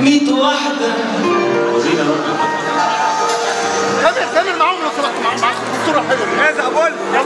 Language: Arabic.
ميت واحدة. تامر تامر معاهم لو سمحت معاهم معاهم صورة حلوة يا